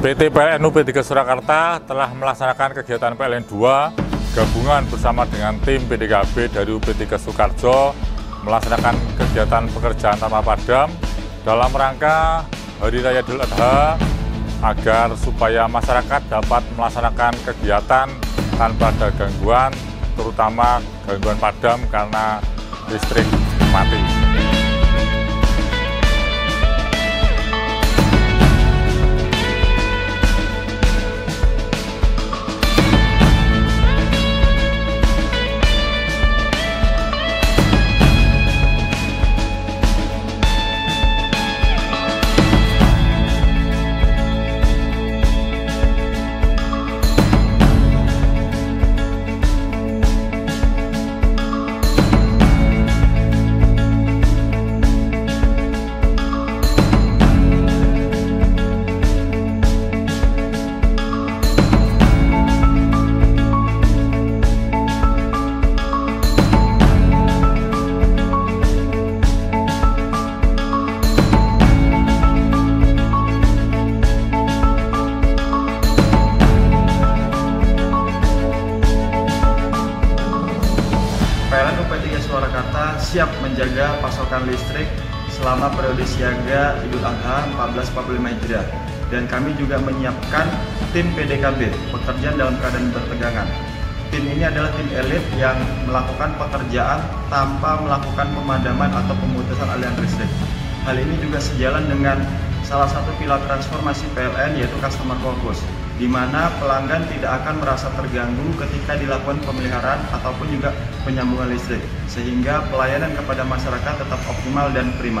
PT PLN UP 3 Surakarta telah melaksanakan kegiatan PLN 2 gabungan bersama dengan tim PDKB dari UP 3 Sukarjo melaksanakan kegiatan pekerjaan tanpa padam dalam rangka Hari Raya Idul Adha agar supaya masyarakat dapat melaksanakan kegiatan tanpa ada gangguan, terutama gangguan padam karena listrik mati. PLN UP3 Surakarta siap menjaga pasokan listrik selama periode siaga Idul Adha 1445 Hijriah dan kami juga menyiapkan tim PDKB pekerjaan dalam keadaan bertegangan. Tim ini adalah tim elit yang melakukan pekerjaan tanpa melakukan pemadaman atau pemutusan aliran listrik. Hal ini juga sejalan dengan salah satu pilar transformasi PLN yaitu customer focus, di mana pelanggan tidak akan merasa terganggu ketika dilakukan pemeliharaan ataupun juga penyambungan listrik, sehingga pelayanan kepada masyarakat tetap optimal dan prima.